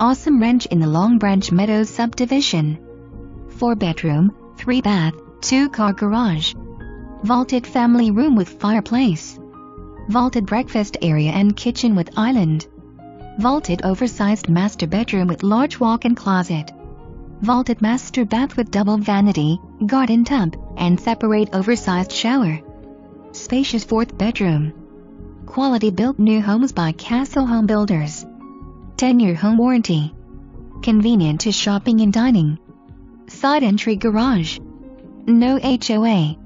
Awesome ranch in the Long Branch Meadows subdivision. 4 bedroom, 3 bath, 2 car garage. Vaulted family room with fireplace. Vaulted breakfast area and kitchen with island. Vaulted oversized master bedroom with large walk-in closet. Vaulted master bath with double vanity, garden tub, and separate oversized shower. Spacious fourth bedroom. Quality built new homes by Castle Home Builders. 10-year home warranty. Convenient to shopping and dining. Side entry garage. No HOA.